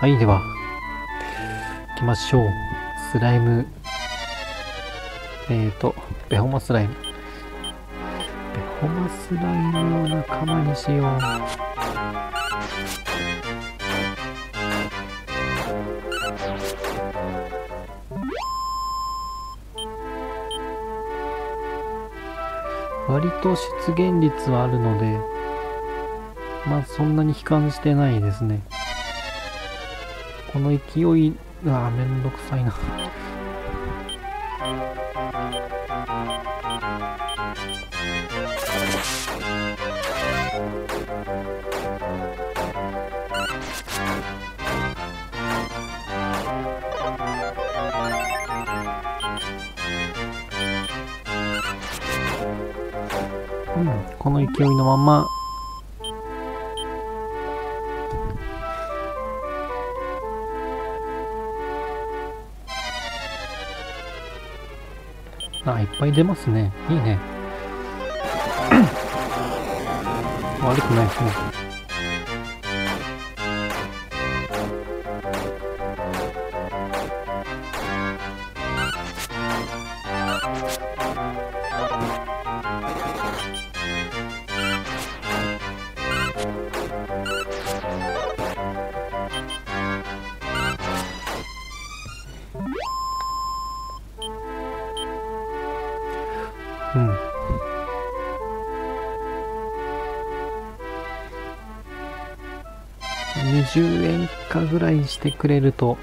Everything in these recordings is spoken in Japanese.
はい、では、行きましょう。スライム、えーと、ベホマスライム。ベホマスライムを仲間にしよう。割と出現率はあるので、まあそんなに悲観してないですね。この勢い、ああ、めんどくさいな。うん、この勢いのままあ、いっぱい出ますね。いいね。悪くないですね。20円かぐらいしてくれると、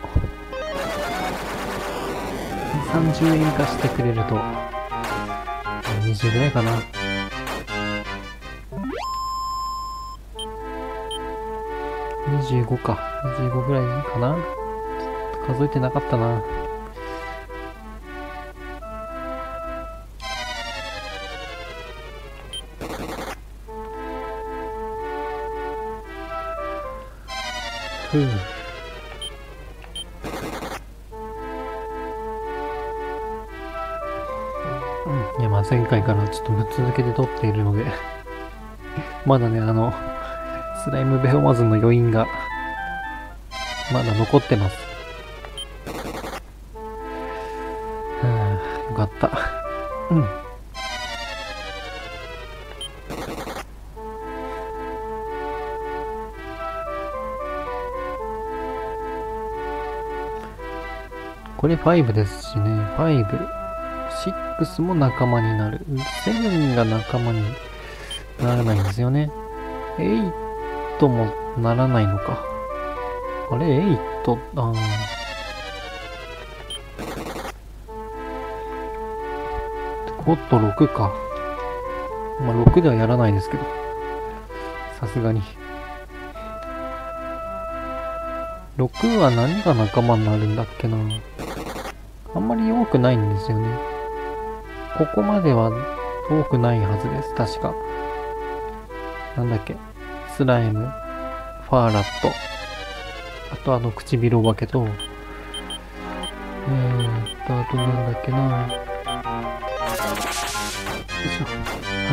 30円かしてくれると、20ぐらいかな。25か。25ぐらいかな。ちょっと数えてなかったな。う。うん。いや、まあ前回からちょっとぶっ続けて撮っているので、まだね、あの、スライムベホマズの余韻が、まだ残ってます。はあ、よかった。うん。これ5ですしね、5、6も仲間になる。7が仲間にならないんですよね。8もならないのか。あれ、8、あー5と6か。まあ、6ではやらないですけど。さすがに。6は何が仲間になるんだっけな。あんまり多くないんですよね。ここまでは多くないはずです。確か。なんだっけ。スライム、ファーラット。あとあの唇お化けと、えーと、あとなんだっけな。よいしょ。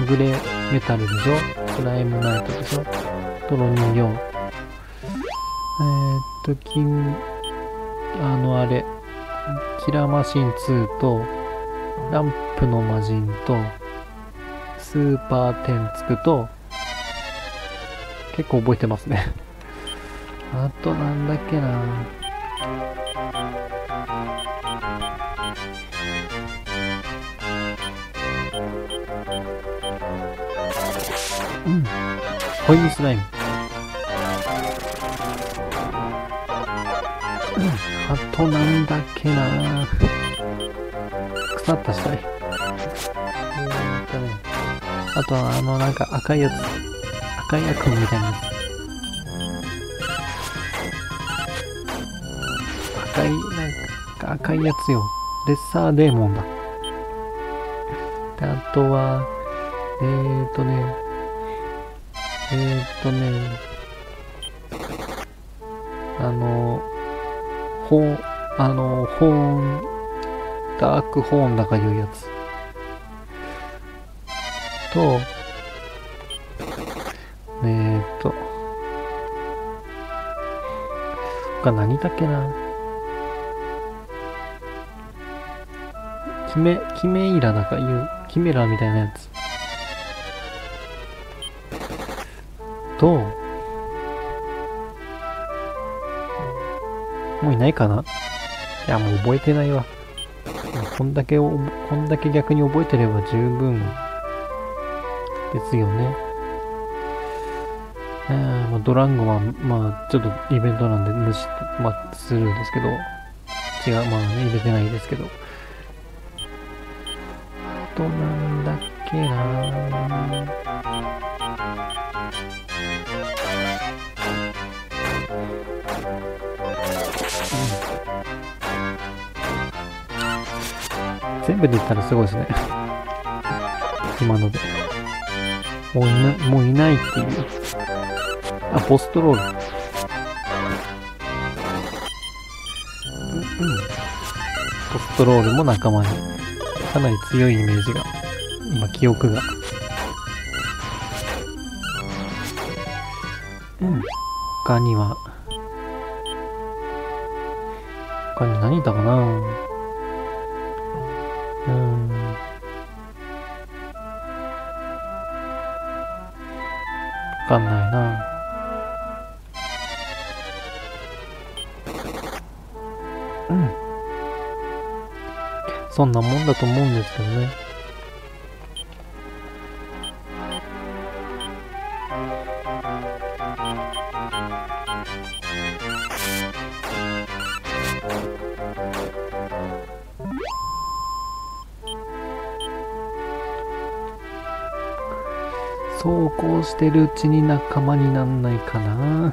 はぐれメタルでしょスライムナイトでしょトロ人形。えーっと、金、あのあれ、キラーマシン2と、ランプの魔人と、スーパーテンツクと、結構覚えてますね。あとなんだっけなうん。ホイミスライム。うん。あとなんだっけな腐った死体。えーっとね。あとはあのなんか赤いやつ。赤い悪夢みたいなやつ。赤い、なんか赤いやつよ。レッサーデーモンだ。で、あとは、えーとね、えーとね、あの、ホーン、あの、ホーン、ダークホーンだかいうやつ。と、えーと、他何だっけなキメ、キメイラだかいう、キメラみたいなやつ。と、もういないかないや、もう覚えてないわ。こんだけこんだけ逆に覚えてれば十分ですよね。え、まあ、ドランゴは、まあ、ちょっとイベントなんで無視、まあ、するんですけど、違う、まあね、入れてないですけど。あとなんだっけなぁ全部で言ったらすごいですね。今ので。もういな、もういないっていう。あ、ポストロール。うん、うん。ポストロールも仲間に。かなり強いイメージが。今、記憶が。うん。他には、他に何いたかな？かんないな。うん。そんなもんだと思うんですけどね。そうこうしてるうちに仲間になんないかな。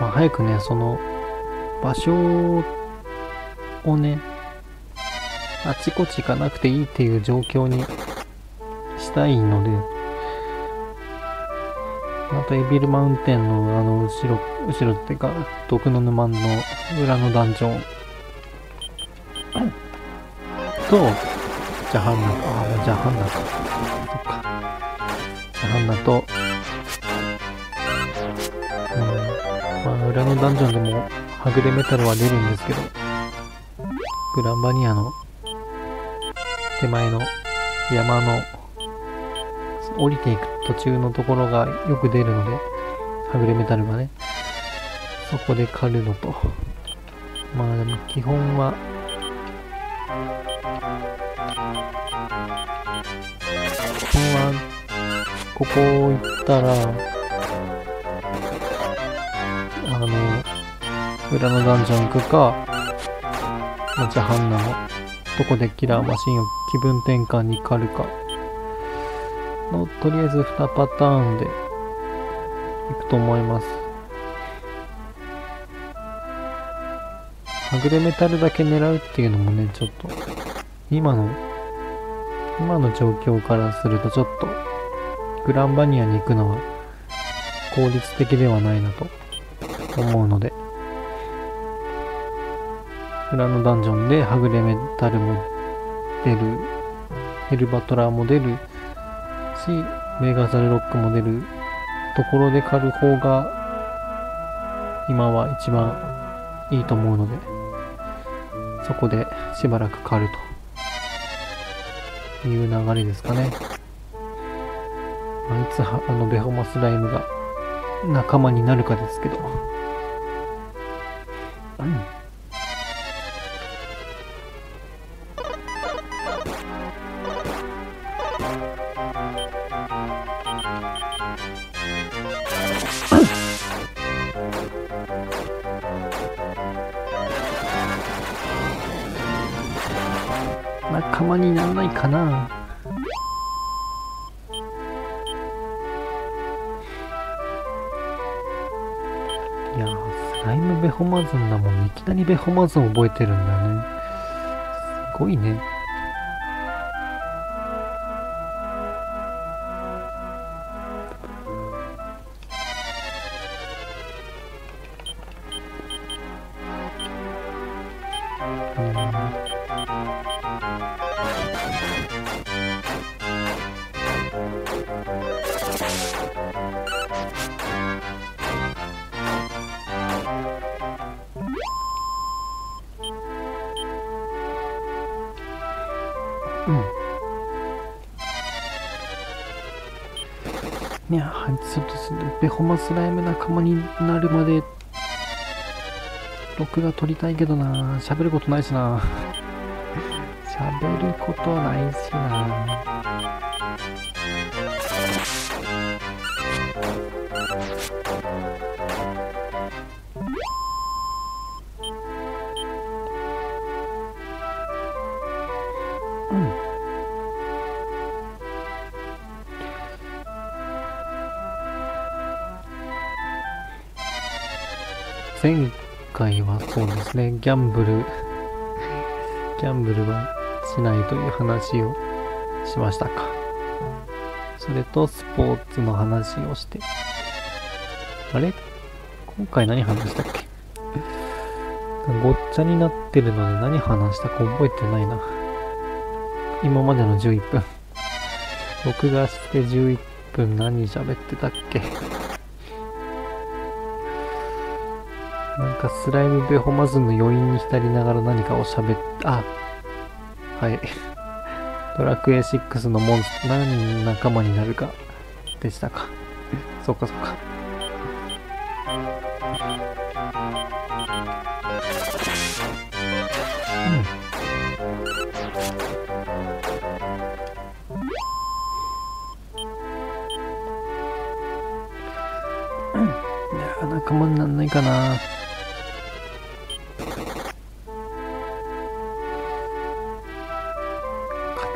まあ、早くね、その、場所をね、あちこち行かなくていいっていう状況にしたいので、またエビルマウンテンのあの後ろ、後ろっていうか、毒の沼の裏のダンジョンと、ジャハンナ、ああ、ジャハンナか。そっか。ジャハンナと、うん、まあ、裏のダンジョンでも、はぐれメタルは出るんですけど、グランバニアの手前の山の降りていく途中のところがよく出るので、はぐれメタルがね、そこで狩るのと、まあでも基本は、基本は、ここ行ったら、あの、裏のダンジョン行くか、まあ、ジャハンナのどこでキラーマシンを気分転換に狩るか、のとりあえず2パターンでいくと思います。はぐれメタルだけ狙うっていうのもね、ちょっと、今の、今の状況からするとちょっと、グランバニアに行くのは効率的ではないなと思うので、裏のダンジョンではぐれメタルも出る、ヘルバトラーも出る、し、メガザルロックも出るところで狩る方が、今は一番いいと思うので、そこでしばらく狩るという流れですかね。まあ、いつあのベホマスライムが仲間になるかですけど。うん仲間にならないかな。いやスライムベホマズンだもん。いきなりベホマズン覚えてるんだね。すごいね。うん。いや、ちょっとベホマスライム仲間になるまで録画撮りたいけどな。喋ることないしな。喋ることないしな。前回はそうですね、ギャンブル、ギャンブルはしないという話をしましたか。それとスポーツの話をして。あれ？今回何話したっけ？ごっちゃになってるので何話したか覚えてないな。今までの11分。録画して11分何喋ってたっけ？なんかスライムベホマズンの余韻に浸りながら何かを喋っ、あ、はい。ドラクエ6のモンスター、何仲間になるかでしたか。そっかそっか。うん。いや、仲間になんないかな。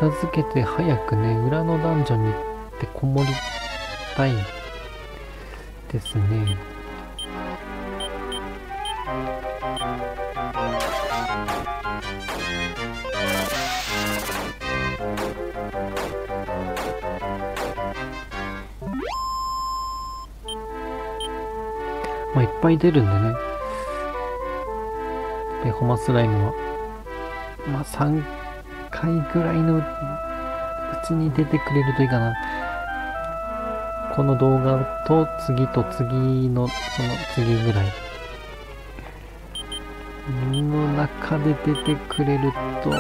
片付けて早くね、裏のダンジョンに行ってこもりたいですね。まあ、いっぱい出るんでね。ベホマスライムは。まあ、3回ぐらいのうちに出てくれるといいかな。この動画と次と次のその次ぐらいの中で出てくれるとす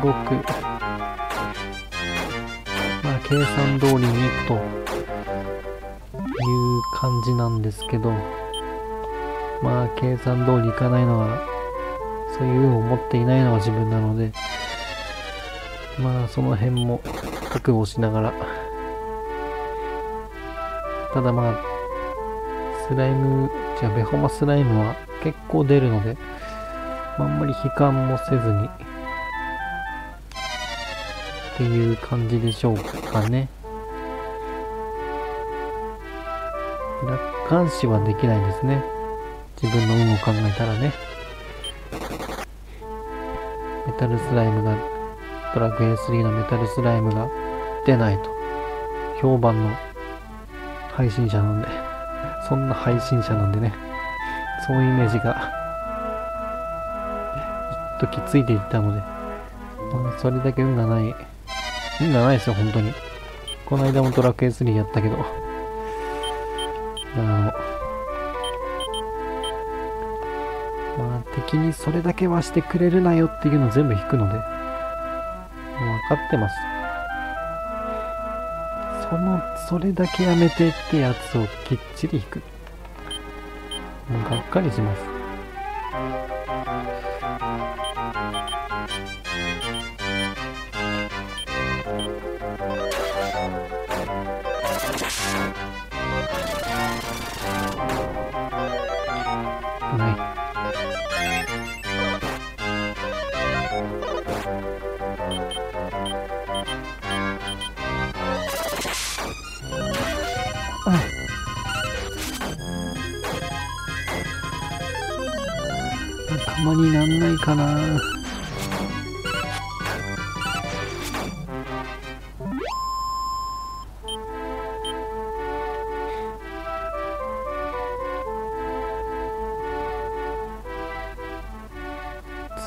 ごくまあ計算通りにという感じなんですけどまあ計算通りいかないのはそういう運を持っていないのは自分なのでまあその辺も覚悟しながら。ただまあスライムじゃベホマスライムは結構出るので、まあ、あんまり悲観もせずに。っていう感じでしょうかね。楽観視はできないですね。自分の運を考えたらね。メタルスライムがドラクエ3のメタルスライムが出ないと。評判の配信者なんで。そんな配信者なんでね。そういうイメージが一時ついていったので、まあ、それだけ運がない。運がないですよ本当に。この間もドラクエ3やったけど。あのまあ敵にそれだけはしてくれるなよっていうのを全部引くので。分かってます。そのそれだけやめてってやつをきっちり引く。もうがっかりします。まになんないかな。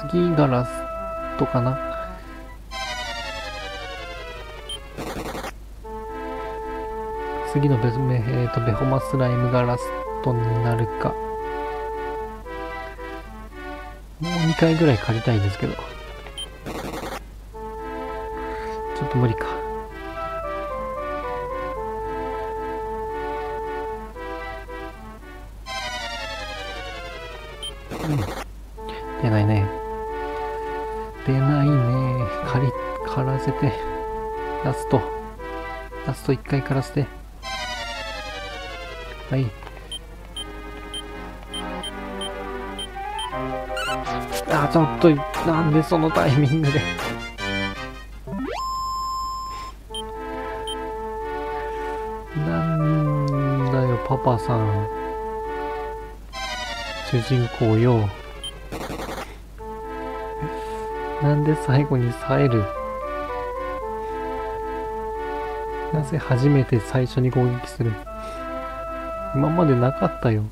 次がラストかな。次のベ,、えー、とベホマスライムがラストになるか。回ぐらい借りたいんですけど。ちょっと無理か。うん。出ないね。出ないね。借り借らせて。ラスト。ラスト1回からせて。はい。ちょっとなんでそのタイミングで。なんだよパパさん。主人公よ。なんで最後に冴える？なぜ初めて最初に攻撃する？今までなかったよ。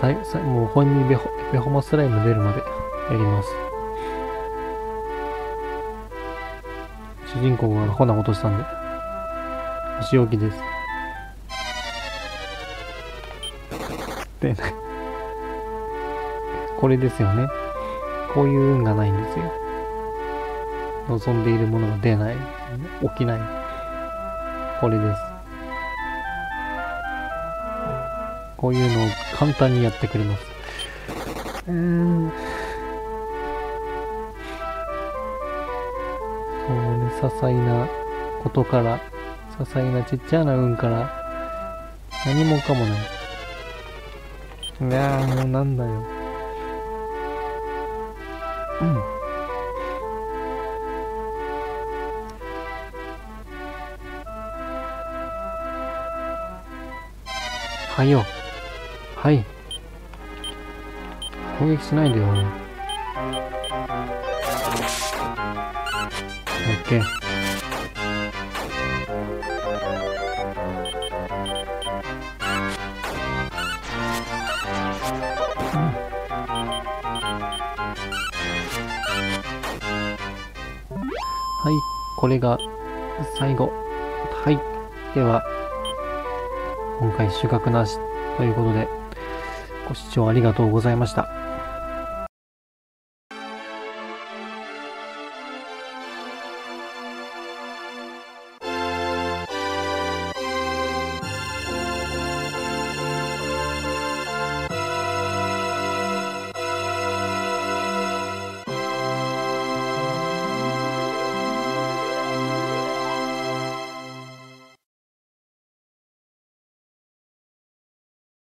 さいさもう本人ベホベホマスライム出るまでやります。主人公がアホなことしたんでお仕置きです。で これですよね。こういう運がないんですよ。望んでいるものが出ない。起きない。これです。こういうのを簡単にやってくれます。うーんそうね些細なことから些細なちっちゃな運から何もかもない。いやーもうなんだよ。うん。はいよはい。攻撃しないでよ。オッケー。はい、これが最後。はい。では、今回収穫なし。ということで、ご視聴ありがとうございました。